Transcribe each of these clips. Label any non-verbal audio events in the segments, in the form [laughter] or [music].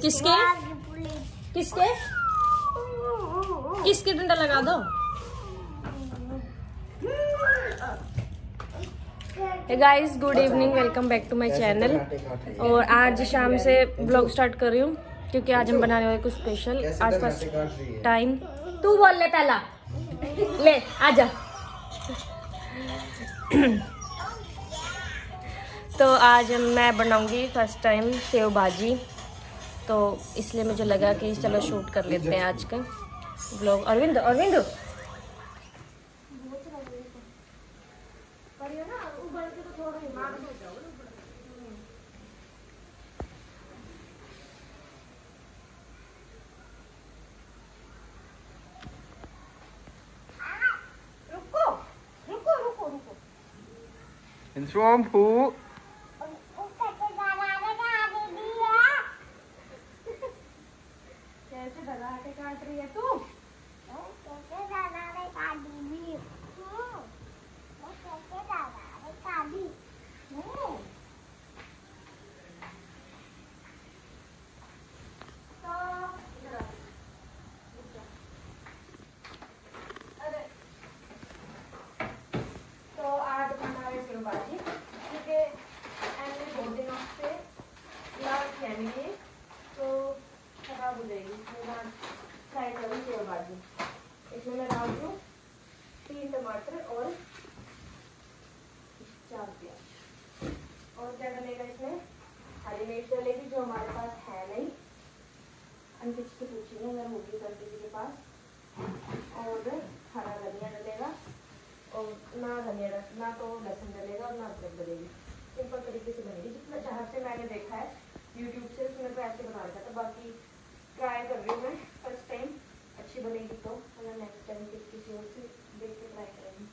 किसके? किसके? किसके डंडा लगा दो? Guys good evening welcome back to my channel और आज शाम से ब्लॉग स्टार्ट कर रही हूँ क्योंकि आज हम बनाने वाले कुछ स्पेशल आज फ़र्स्ट टाइम तू बोल ले पहला। ले आजा तो आज मैं बनाऊँगी फ़र्स्ट टाइम सेव भाजी। तो इसलिए मुझे लगा कि चलो शूट कर लेते हैं आज का ब्लॉग अरविंद अरविंद। रुको रुको दराटे काट रही है तू हम्म। तो इधर आ। रुक जा। अरे तो आज बना रहे सिर्फ़ भाजी क्योंकि एमने बहुत दिनों से लास्ट फैमिली तो खराब हो जाएगी इसलिए मैं फ्राई करूँ सेव भाजी इसमें मैं डाल दूँ तीन टमाटर और चार प्याज और क्या डलेगा इसमें हरी कर लेगी जो हमारे पास है नहीं। अंकित से पूछेंगे अगर होगी सर किसी के पास। और हरा धनिया डलेगा और ना धनिया डल- ना तो लहसुन डलेगा और ना अदरक डलेगी। सिंपल तरीके से बनेगी। जितना जहाँ से मैंने देखा है यूट्यूब से उसमें तो ऐसे बना रखा था बाकी ट्राई कर रही हूँ मैं फ़र्स्ट टाइम अच्छी बनेगी तो अगर नेक्स्ट टाइम किस किसी और से देख के ट्राई करेंगे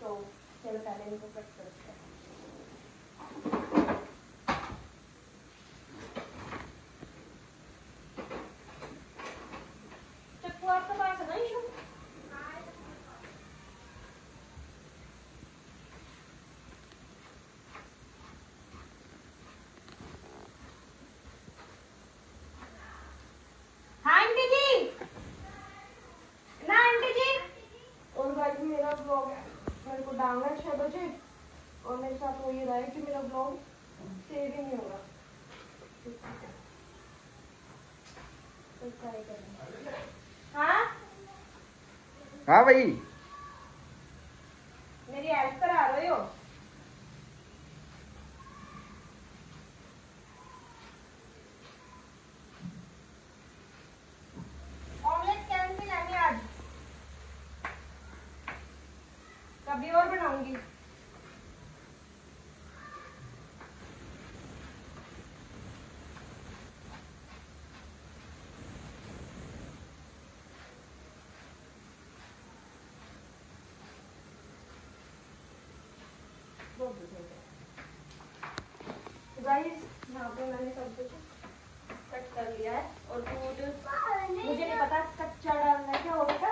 तो चलो पहले इनको कट करते हैं चक्कू आपके पास है ना ईशु हाँ आंटी जी ना आंटी जी और गाइस मेरा ब्लॉग है मेरे को डालना है छह बजे और मेरे साथ वो ये रहा है कि मेरा ब्लॉग सेव ही नहीं होगा तो हाँ? हाँ भाई मेरी हेल्प करा रहे हो ऑमलेट कैंसिल है मैं आज कभी और बनाऊँगी। गाइस यहाँ पे मैंने सब कुछ कट कर लिया है और दूध मुझे नहीं पता कच्चा डालना है क्या हो बेटा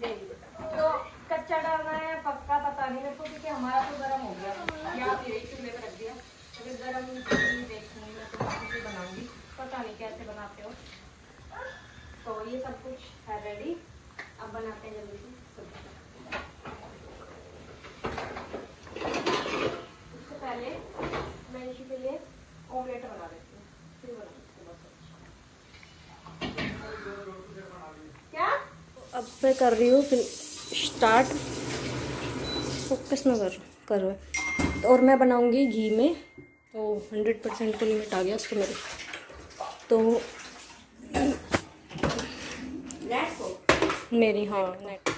दे दी बेटा। तो कच्चा डालना है पक्का पता नहीं मेरे को क्योंकि हमारा तो गर्म हो गया यहाँ पे यही चूल्हे पर रख दिया अगर गर्म नहीं देखूँगी मैं तो बाकी से बनाऊँगी पता नहीं कैसे बनाते हो तो ये सब कुछ है रेडी अब बनाते हैं जल्दी से सब्ज़ी उससे पहले मैं इसी के लिए ऑमलेट बना देती हूँ। फिर बनाती हूँ क्या? अब मैं कर रही हूँ फिर स्टार्ट फोकस में कर करो। तो और मैं बनाऊँगी घी में तो हंड्रेड परसेंट को लिमिट आ गया उसको मेरे। तो मेरी हाँ नेट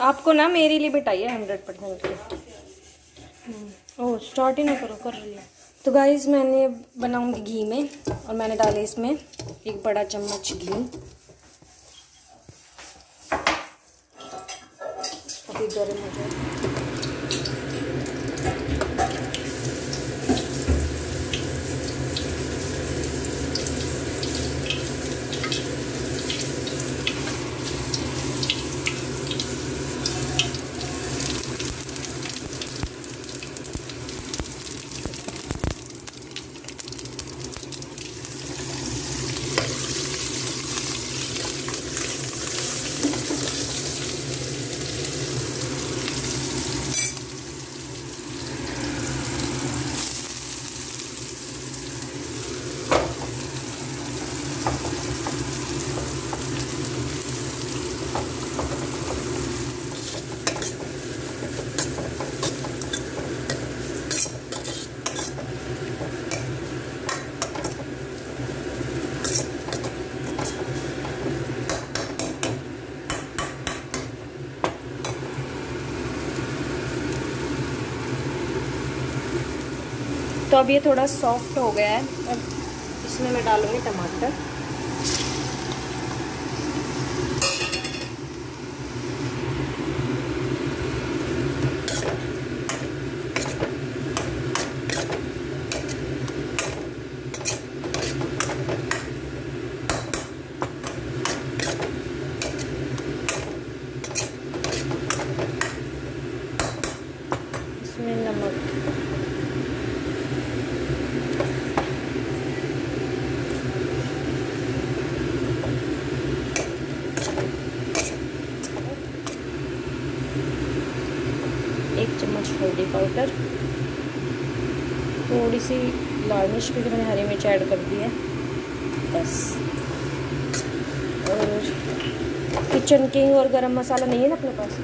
आपको ना मेरी आई है हंड्रेड परसेंट की। ओह स्टार्ट ही ना करो, कर रही है। तो गाइज़ मैंने बनाऊँगी घी में और मैंने डाले इसमें एक बड़ा चम्मच घी। अभी गर्म हो जाए। तो अब ये थोड़ा सॉफ्ट हो गया है। अब इसमें मैं डालूँगी टमाटर इसमें नमक एक चम्मच हल्दी पाउडर। थोड़ी सी लाल मिर्च भी मैंने हरी मिर्च ऐड कर दी है। बस। और किचन किंग और गरम मसाला नहीं है ना अपने पास?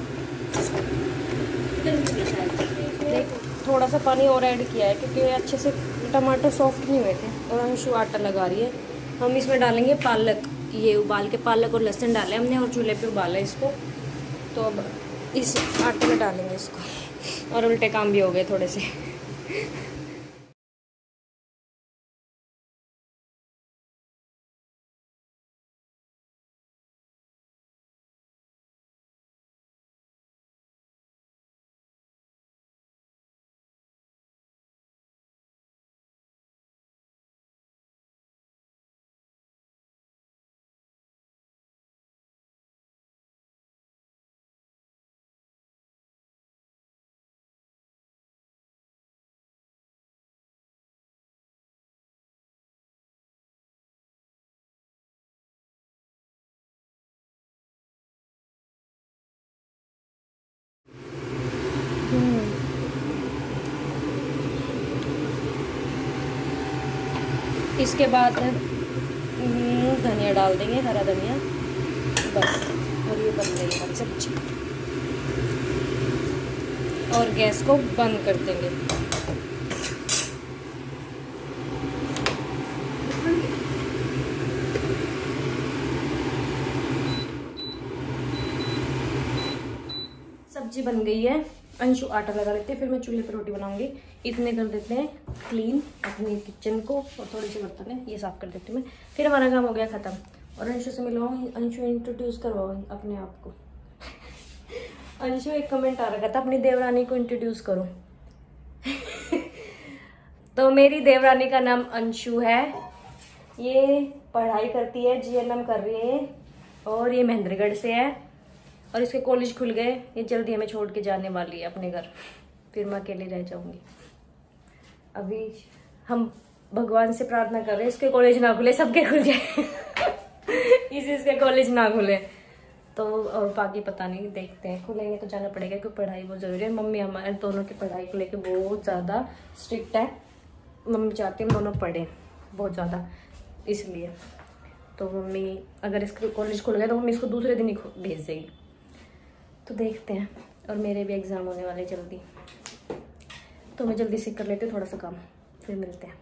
थोड़ा सा पानी और ऐड किया है क्योंकि अच्छे से टमाटर सॉफ्ट नहीं हुए थे और अंशु आटा लगा रही है। हम इसमें डालेंगे पालक। ये उबाल के पालक और लहसुन डाले हमने और चूल्हे पे उबाला इसको। तो अब इस आटे में डालेंगे इसको। और उल्टे काम भी हो गए थोड़े से। इसके बाद हम्म, धनिया डाल देंगे हरा धनिया। बस और ये बन गई हमारी सब्ज़ी। और गैस को बंद कर देंगे। सब्ज़ी बन गई है। अंशु आटा लगा लेते हैं, फिर मैं चूल्हे पर रोटी बनाऊँगी। इतने कर देते हैं क्लीन अपने किचन को और थोड़ी सी बर्तन है, ये साफ़ कर देती हूँ मैं। फिर हमारा काम हो गया ख़त्म। और अंशु से मिलवाऊँ अंशु इंट्रोड्यूस करवाओ अपने आप को। अंशु, एक कमेंट आ रखा था अपनी देवरानी को इंट्रोड्यूस करो। [laughs] तो मेरी देवरानी का नाम अंशु है। ये पढ़ाई करती है जीएनएम कर रही है और ये महेंद्रगढ़ से है। और इसके कॉलेज खुल गए, ये जल्दी हमें छोड़ के जाने वाली है अपने घर। फिर मैं अकेले रह जाऊँगी। अभी हम भगवान से प्रार्थना कर रहे हैं, इसके कॉलेज ना खुले, सबके खुल जाए। [laughs] इसी इसके कॉलेज ना खुले। तो और बाकी पता नहीं, देखते हैं। खुलेंगे तो जाना पड़ेगा, क्योंकि पढ़ाई बहुत ज़रूरी है। मम्मी हमारे दोनों की पढ़ाई को लेकर बहुत ज़्यादा स्ट्रिक्ट है। मम्मी चाहती हम दोनों पढ़ें, बहुत ज़्यादा, इसलिए। तो मम्मी, अगर इसके कॉलेज खुल गया तो मम्मी इसको दूसरे दिन ही भेज देगी। तो देखते हैं। और मेरे भी एग्ज़ाम होने वाले जल्दी। तो मैं जल्दी से कर लेती हूँ थोड़ा सा काम। फिर मिलते हैं।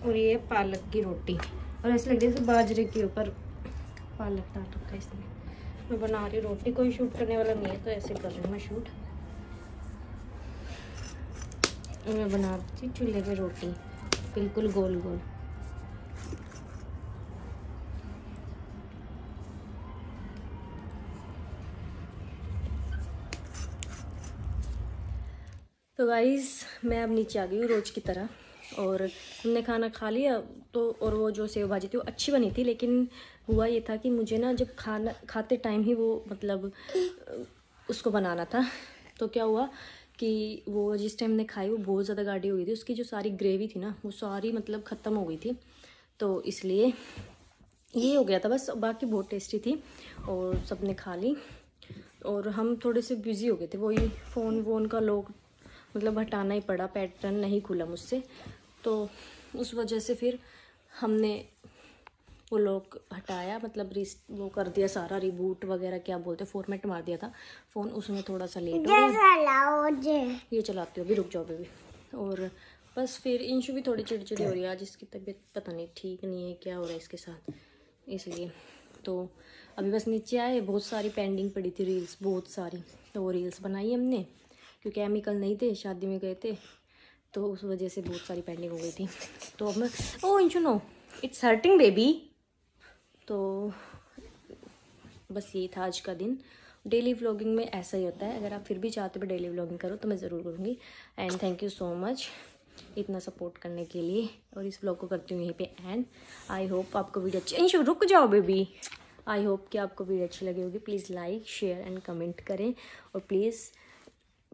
और ये पालक की रोटी। और ऐसे लग रही है बाजरे के ऊपर पालक डाल रखा है इसमें मैं बना रही हूँ रोटी। कोई शूट करने वाला नहीं है तो ऐसे कर रही हूँ मैं शूट मैं बना रही थी चूल्हे पे रोटी। बिल्कुल गोल गोल तो गाइस मैं अब नीचे आ गई हूँ रोज़ की तरह। और हमने खाना खा लिया तो और वो जो सेव भाजी थी वो अच्छी बनी थी, लेकिन हुआ ये था कि मुझे ना जब खाना, खाते टाइम ही वो मतलब उसको बनाना था। तो क्या हुआ कि वो जिस टाइम ने खाई वो बहुत ज़्यादा गाढ़ी हुई थी, उसकी जो सारी ग्रेवी थी ना, वो सारी मतलब ख़त्म हो गई थी। तो इसलिए ये हो गया था बस बाकी बहुत टेस्टी थी और सबने खा ली। और हम थोड़े से बिज़ी हो गए थे, वही फ़ोन वोन का लोग मतलब हटाना ही पड़ा पैटर्न नहीं खुला मुझसे। तो उस वजह से फिर हमने वो लोग हटाया मतलब रिस वो कर दिया सारा रिबूट वगैरह क्या बोलते फॉर्मेट मार दिया था। फ़ोन उसमें थोड़ा सा लेट हो गया। ये चलाते हो, अभी रुक जाओ बेबी और बस फिर इंशु भी थोड़ी चिड़चिड़ी हो रही है आज, इसकी तबीयत पता नहीं ठीक नहीं है, क्या हो रहा है इसके साथ। इसलिए तो अभी बस नीचे आए, बहुत सारी पेंडिंग पड़ी थी रील्स बहुत सारी। तो वो रील्स बनाई हमने। क्योंकि एमी कल नहीं थे, शादी में गए थे तो उस वजह से बहुत सारी पेंडिंग हो गई थी। तो अब मैं ओ Inchu no it's hurting baby तो बस यही था आज का दिन। डेली व्लॉगिंग में ऐसा ही होता है। अगर आप फिर भी चाहते हो डेली व्लॉगिंग करो तो मैं ज़रूर करूँगी। And thank you so much इतना सपोर्ट करने के लिए। और इस ब्लॉग को करती हूँ यहीं पे एंड आई होप आपको वीडियो अच्छी इंशु, रुक जाओ बेबी आई होप कि आपको वीडियो अच्छी लगी होगी। Please like share and comment करें। और प्लीज़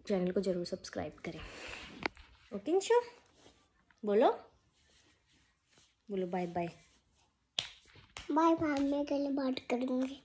चैनल को ज़रूर सब्सक्राइब करें। ओके, इंशो? बोलो। बोलो बाय बाय बाय बाय मैं कल बात करूँगी।